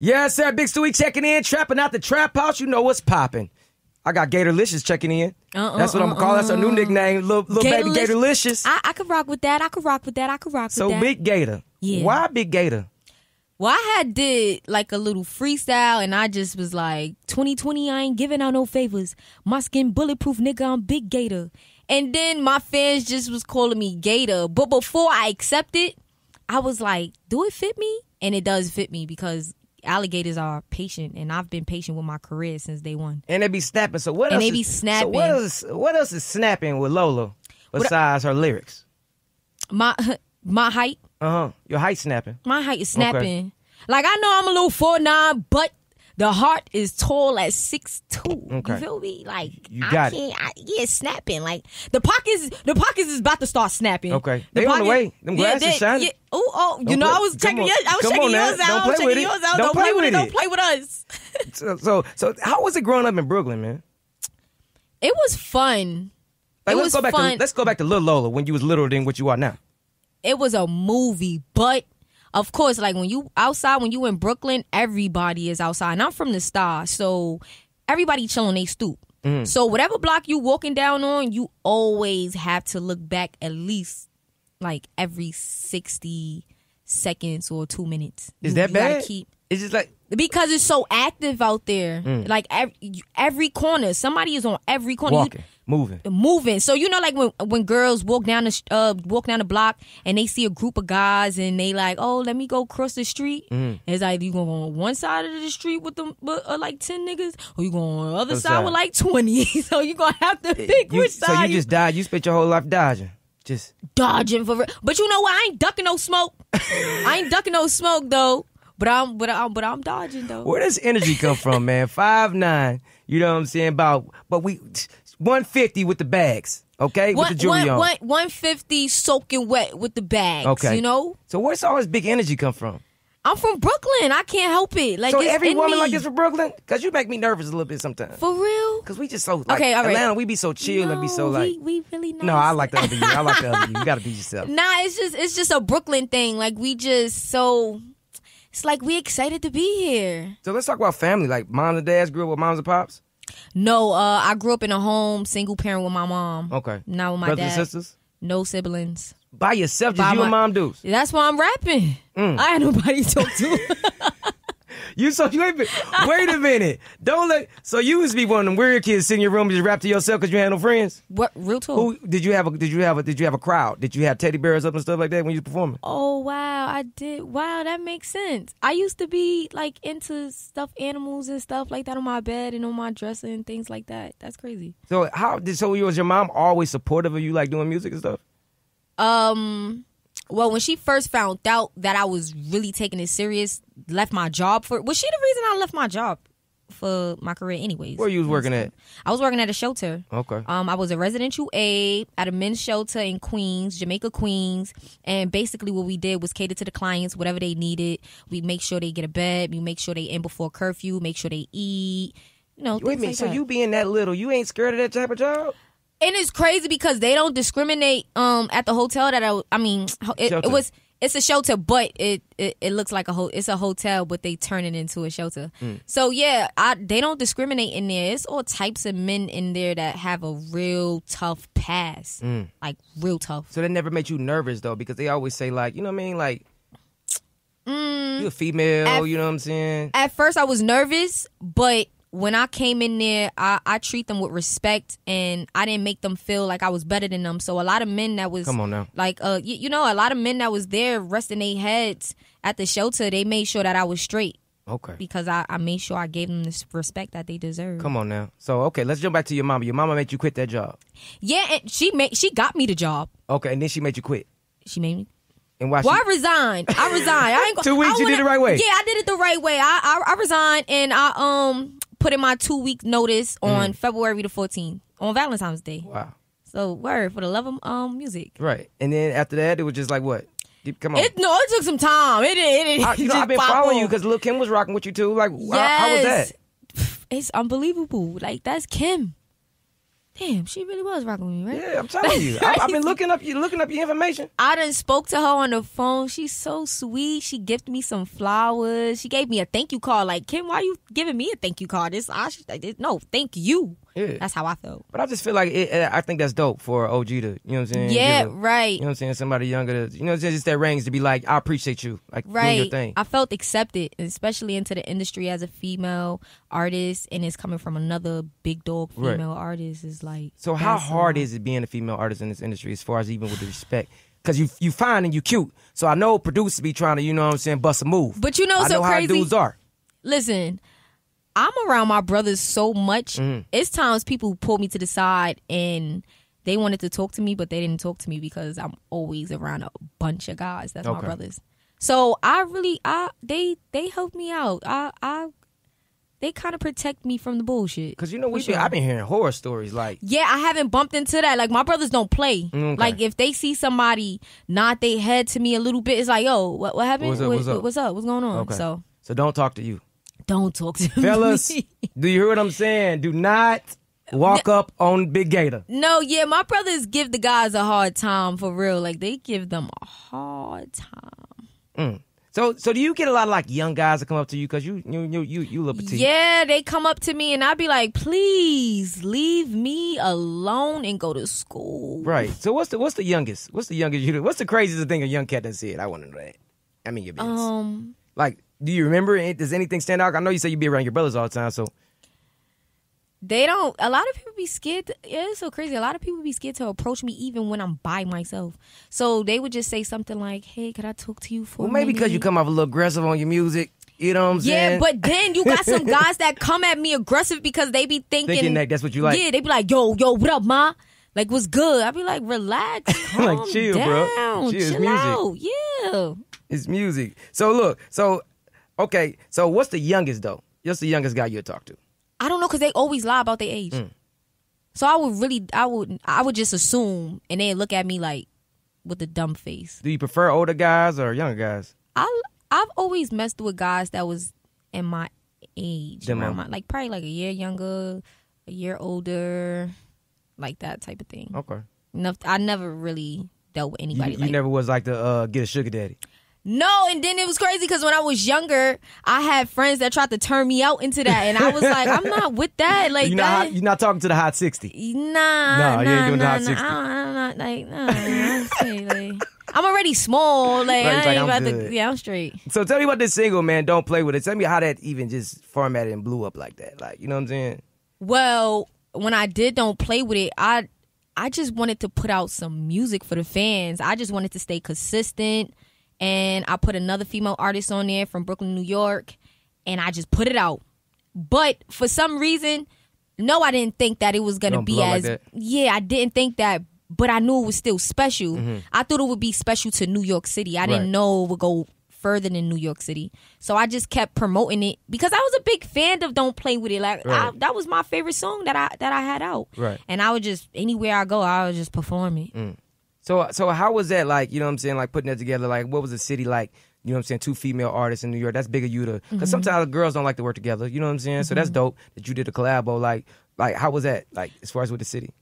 Yes, sir. Big Stewie checking in, trapping out the trap house. You know what's popping. I got Gatorlicious checking in. Uh-uh, That's what I'm gonna call. That's a new uh-uh. nickname, little, little baby Gatorlicious. I, I could rock with that. I could rock with that. I could rock so with that. So Big Gator. Yeah. Why Big Gator? Well, I had did like a little freestyle, and I just was like, 2020, I ain't giving out no favors. My skin bulletproof, nigga. I'm Big Gator. And then my fans just was calling me Gator. But before I accepted, I was like, do it fit me? And it does fit me because alligators are patient, and I've been patient with my career since day one. And they be snapping. So what And else? they be is, So snapping. what else? What else is snapping with Lola besides her lyrics? My my height, Uh huh. Your height snapping. my height is snapping. Like I know I'm a little four nine, but the heart is tall at six two. Okay. You feel me? Like You I got it. can't. I, yeah, snapping. Like the pockets, the pockets is about to start snapping. Okay. They on the way. Them glasses they- shining. Yeah. Oh, oh, you Don't know, play- I was checking yours. I was checking on yours out. I was checking it. yours out. Don't Don't, play with it. it. Don't play with us. So, so, so, how was it growing up in Brooklyn, man? It was fun. Like, it let's was go back fun. to let's go back to Little Lola when you was littler than what you are now. it was a movie, but of course, like when you outside, when you in Brooklyn, everybody is outside. And I'm from the Stuy, so everybody chill on they stoop. Mm-hmm. So whatever block you walking down on, you always have to look back at least like every sixty seconds or two minutes. Is You- that you gotta bad? Keep, It's just like because it's so active out there. Mm. Like every, every corner, somebody is on every corner. You- walking, moving. moving. So you know, like when when girls walk down the uh walk down the block and they see a group of guys and they like, oh, let me go cross the street. Mm-hmm. It's like you going on one side of the street with them uh, like ten niggas, or you going on the other side, side. with like twenty. so you gonna have to pick You- which so side so you just died. You spent your whole life dodging. Just dodging for. Real. But you know what? I ain't ducking no smoke. I ain't ducking no smoke though. But I'm but I'm but I'm dodging though. where does energy come from, man? Five nine. You know what I'm saying? About but we one fifty with the bags. Okay, One, with the jewelry one, on. one, 150 soaking wet with the bags. Okay. You know? So where's all this big energy come from? I'm from Brooklyn. I can't help it. Like so it's every woman me. like this from Brooklyn? Cause you make me nervous a little bit sometimes. For real? Cause we just so like Okay, all right. Atlanta, we be so chill and be so like. we, we really nice. No, I like the other you. I like the other you. You gotta be yourself. Nah, it's just it's just a Brooklyn thing. Like we just so it's like we excited to be here. So let's talk about family. Like moms and dads grew up with moms and pops. No, uh, I grew up in a home single parent with my mom. Okay. Not with my Brothers dad. and sisters. No siblings. By yourself, just By you and mom dudes. That's why I'm rapping. Mm. I had nobody to talk to. You so you ain't been, wait a minute. Don't let so you used to be one of them weird kids sitting in your room just rap to yourself because you had no friends. what real talk? Who did you have? A, did you have a Did you have a crowd? Did you have teddy bears up and stuff like that when you was performing? Oh wow, I did. Wow, that makes sense. I used to be like into stuffed animals and stuff like that on my bed and on my dresser and things like that. That's crazy. So how did so was your mom always supportive of you like doing music and stuff? Um, well, when she first found out that I was really taking it serious, left my job for. Was she the reason I left my job for my career? Anyways, Where you was working at? I was working at a shelter. Okay. Um, I was a residential aide at a men's shelter in Queens, Jamaica, Queens, and basically what we did was cater to the clients whatever they needed. We make sure they get a bed. We make sure they in before curfew. Make sure they eat. You know, Wait a minute. like so that. you being that little, you ain't scared of that type of job? And it's crazy because they don't discriminate um at the hotel that I I mean it, it was it's a shelter but it, it it looks like a ho- it's a hotel but they turn it into a shelter. Mm. So yeah, I they don't discriminate in there. It's all types of men in there that have a real tough past. Mm. Like real tough. So that never made you nervous though, because they always say like, you know what I mean, like Mm, you a female, At- you know what I'm saying? at first I was nervous, but when I came in there, I, I treat them with respect, and I didn't make them feel like I was better than them. So a lot of men that was Come on now. like uh you, you know a lot of men that was there resting their heads at the shelter, they made sure that I was straight Okay. because I, I made sure I gave them the respect that they deserve. Come on now. So okay, let's jump back to your mama. Your mama made you quit that job. Yeah, and she made she got me the job. Okay, and then she made you quit. She made me. And why Well, she I resigned. I resigned. I ain't go, Two weeks, I you did it the right way. Yeah, I did it the right way. I I, I resigned and I um put in my two week notice Mm. on February the 14th on Valentine's Day. Wow. So word for the love of um music. Right. And then after that it was just like what? Come on. It no, it took some time. It didn't. It didn't you know, just I've been following off. you because Lil Kim was rocking with you too. Like, how, how was that? It's unbelievable. Like that's Kim. Damn, she really was rocking with me, right? Yeah, I'm telling you. I, I've been looking up you looking up your information. I done spoke to her on the phone. She's so sweet. She gifted me some flowers. She gave me a thank you card. Like Kim, why are you giving me a thank you card? This I should, I no, thank you. Yeah. That's how I felt. But I just feel like it, I think that's dope for OG to, you know what I'm saying? Yeah, a- right. You know what I'm saying? Somebody younger to, you know, it's just that range to be like, I appreciate you, like doing your Right. thing. I felt accepted, especially into the industry as a female artist, and it's coming from another big dog Right. female artist. Is like So how hard is it being a female artist in this industry, as far as even with the respect? Because you you fine and you cute. So I know producers be trying to, you know what I'm saying, bust a move. But you know, I so know how crazy. dudes are. listen, I'm around my brothers so much. Mm-hmm. It's times people pull me to the side and they wanted to talk to me, but they didn't talk to me because I'm always around a bunch of guys. That's my brothers. So I really, I they they help me out. I I they kind of protect me from the bullshit. Because you know, we sure. I've been hearing horror stories like, Yeah, I haven't bumped into that. Like my brothers don't play. Okay. Like if they see somebody nod their head to me a little bit, it's like, yo, what what happened? What's up, What- what's up? What's up? What's going on? okay. So so don't talk to you. Don't talk to Fellas, me. do you hear what I'm saying? Do not walk up on Big Gator. No, yeah, my brothers give the guys a hard time for real. Like they give them a hard time. So, so do you get a lot of like young guys that come up to you because you, you, you, you, you look petite? Yeah, they come up to me and I'd be like, please leave me alone and go to school. Right. So what's the what's the youngest? What's the youngest you? do? What's the craziest thing a young cat done said? I want to know that. I mean your business. Um, like, do you remember? it? Does anything stand out? I know you say you be around your brothers all the time. So they don't. A lot of people be scared. To, yeah, it's so crazy. A lot of people be scared to approach me even when I'm by myself. So they would just say something like, "Hey, could I talk to you for?" well, maybe because you come off a little aggressive on your music. You know what I'm Yeah, saying? but then you got some guys that come at me aggressive because they be thinking, Thinking that that's what you like. Yeah, they be like, "Yo, yo, what up, ma? Like, what's good?" I be like, "Relax, Like, calm chill, bro. Chill, chill music." out." Yeah, it's music. So look. So okay. So what's the youngest though? What's the youngest guy you talk to? I don't know because they always lie about their age. Mm. So I would really, I would, I would just assume, and they look at me like with a dumb face. Do you prefer older guys or younger guys? I, I've always messed with guys that was in my age, Them around my, like probably like a year younger, a year older, like that type of thing. Okay. Enough, I never really dealt with You, anybody you like never was like to uh, get a sugar daddy. No, and then it was crazy because when I was younger, I had friends that tried to turn me out into that, and I was like, I'm not with that. Like you that. not you're not talking to the hot sixty. Nah, No, nah, you ain't doing the nah, hot nah, 60. I don't- I'm not like, nah, I'm like, I'm already small. Like, Right, I ain't like, about good. to. Yeah, I'm straight. So tell me about this single, man. Don't play with it. Tell me how that even just formatted and blew up like that. Like you know what I'm saying? Well, when I did don't play with it, I I just wanted to put out some music for the fans. I just wanted to stay consistent, and I put another female artist on there from Brooklyn, New York, and I just put it out. But for some reason, no, I didn't think that it was gonna Don't be blow like as yeah. I didn't think that, but I knew it was still special. Mm-hmm. I thought it would be special to New York City. I Right. didn't know it would go further than New York City. So I just kept promoting it because I was a big fan of Don't Play With It. Like I, that was my favorite song that I that I had out. Right. And I would just anywhere I go, I would just perform it. So so how was that like? You know what I'm saying? Like putting that together. Like what was the city like? You know what I'm saying? Two female artists in New York. That's big of you to because Mm-hmm. sometimes girls don't like to work together. You know what I'm saying? So that's dope that you did a collabo. Like like how was that? Like as far as with the city?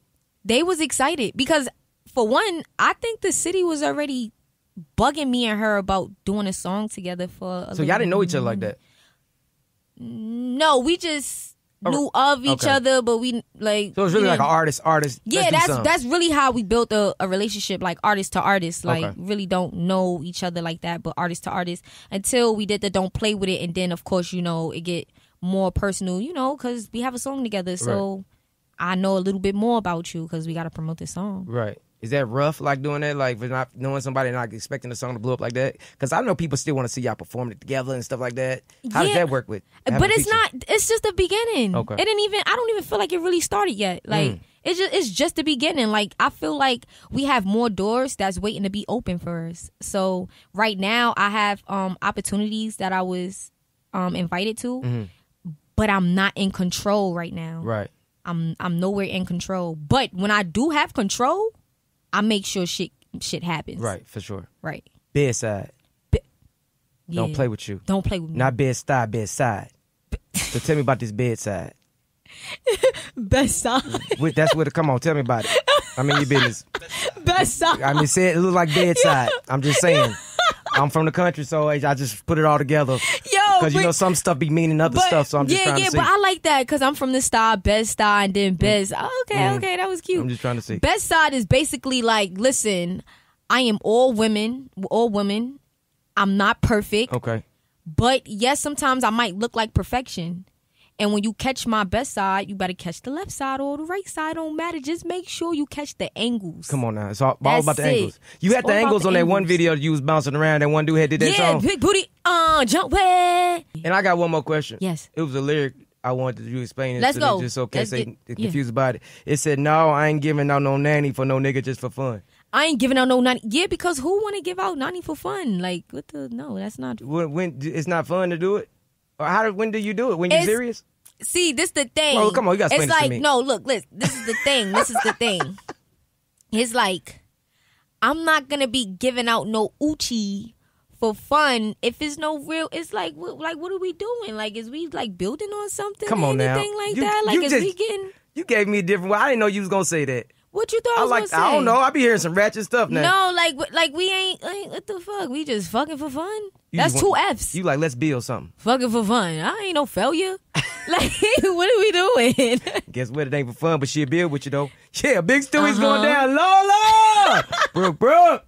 They was excited because for one, I think the city was already bugging me and her about doing a song together for. A So y'all didn't know each other like that. No, we just knew of each okay. other, but we like. So it was really like an artist artist. Yeah, that's something. that's really how we built a, a relationship, like artist to artist. Like Okay. really don't know each other like that, but artist to artist until we did the don't play with it, and then of course you know it get more personal, you know, because we have a song together. So I know a little bit more about you because we got to promote this song. Right. Is that rough, like doing that, like for not knowing somebody and not expecting the song to blow up like that? Because I know people still want to see y'all perform it together and stuff like that. How does that work with? But it's not. It's just the beginning. Okay. It didn't even. I don't even feel like it really started yet. Like Mm. it's just. It's just the beginning. Like I feel like we have more doors that's waiting to be open for us. So right now I have um opportunities that I was um invited to, but I'm not in control right now. Mm-hmm. Right. I'm I'm nowhere in control. But when I do have control, I make sure shit shit happens. Right. For sure. Right. Bedside. Don't play with you. Don't play with me. Not bedside, bedside. so tell me about this bedside. Best side. Wait, That's what. Come on, tell me about it. I mean, your business. Best side. I mean, say it, it look like bedside. I'm just saying. I'm from the country, so I just put it all together. Because you know some stuff be meaning other but- stuff, so I'm just yeah, trying yeah, to see. Yeah, yeah, but I like that because I'm from the Stuy, best style, and then mm. best. Oh, okay, mm. okay, that was cute. I'm just trying to see. Best side is basically like, listen, I am all women, all women. I'm not perfect, Okay. but yes, sometimes I might look like perfection. And when you catch my best side, you better catch the left side or the right side. Don't matter. Just make sure you catch the angles. Come on now. It's all, all about the it. angles. You had the angles the on that one video you was bouncing around. That one dude had did that yeah, song. big booty, uh, jump way. And I got one more question. Yes. It was a lyric I wanted you to explain it Let's to go. just so case Let's they get- they yeah. confused about it. It said, No, I ain't giving out no nanny for no nigga just for fun. I ain't giving out no ninety. Yeah, because who want to give out ninety for fun? Like, what the? No, that's not. When, when it's not fun to do it? Or how when do you do it? When you It's- serious? See, this the thing. Well, come on, you gotta It's explain this to like me. no, look, listen. This is the thing. This is the thing. It's like I'm not gonna be giving out no uchi for fun if it's no real. It's like, what, like, what are we doing? Like, is we like building on something? Come on now. anything like You- that? Like, you is just- we getting? You gave me a different I didn't know you was gonna say that. What you thought I, I was like gonna say? I don't know. I be hearing some ratchet stuff now. No, like, like we ain't. Like, what the fuck? We just fucking for fun. You That's two want- Fs. You like let's build something. fucking for fun. I ain't no failure. like, what are we doing? Guess what? It ain't for fun, but she'll build with you though. Yeah, big Stewie's Uh-huh. going down. Lola! Brooke, Brooke.